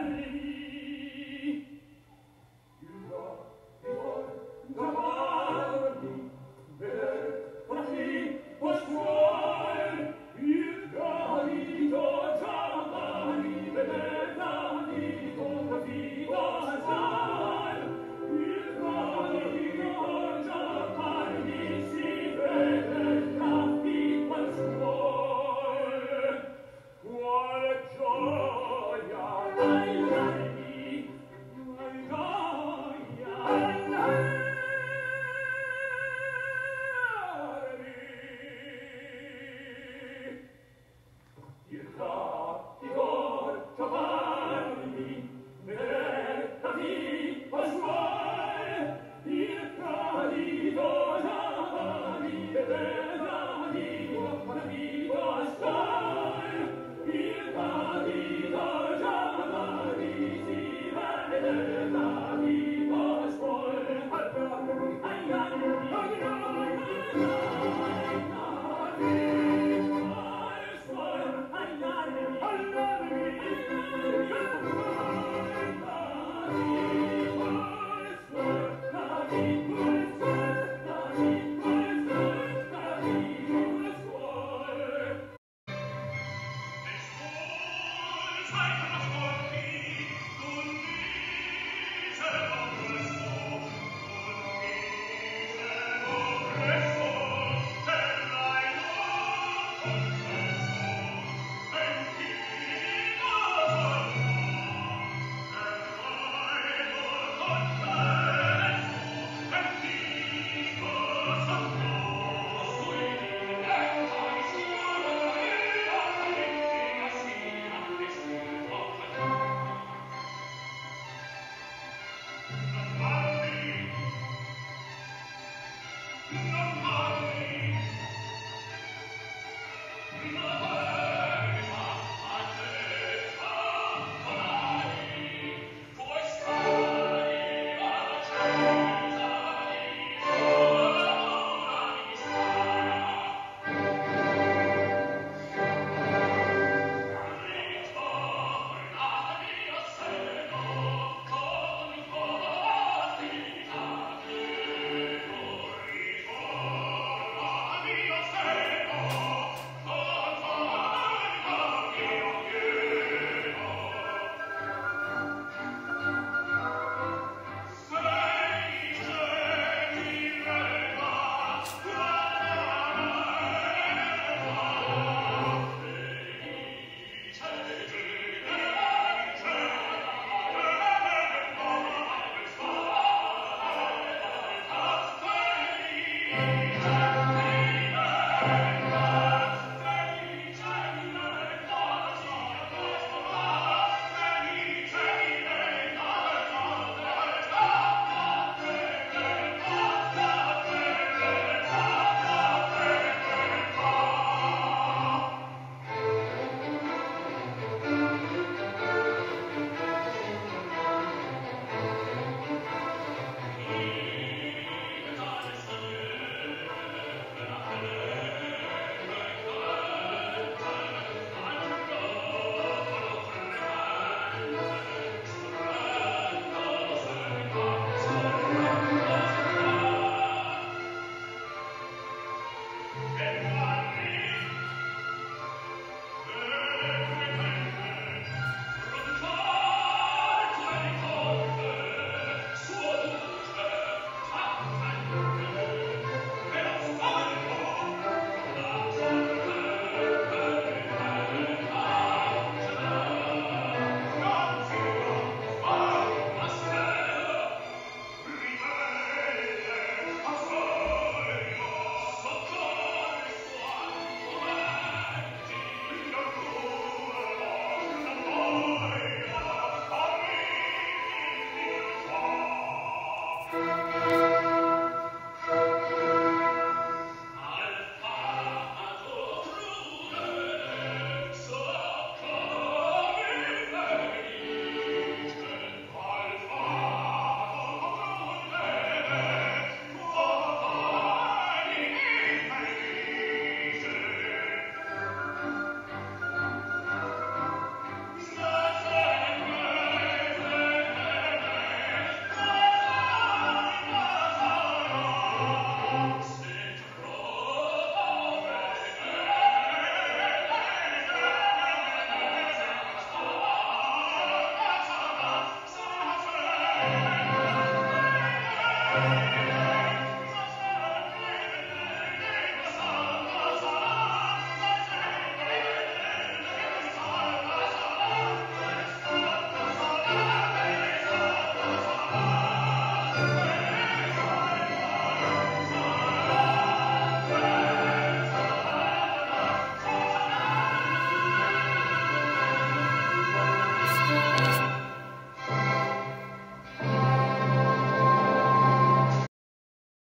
Amen.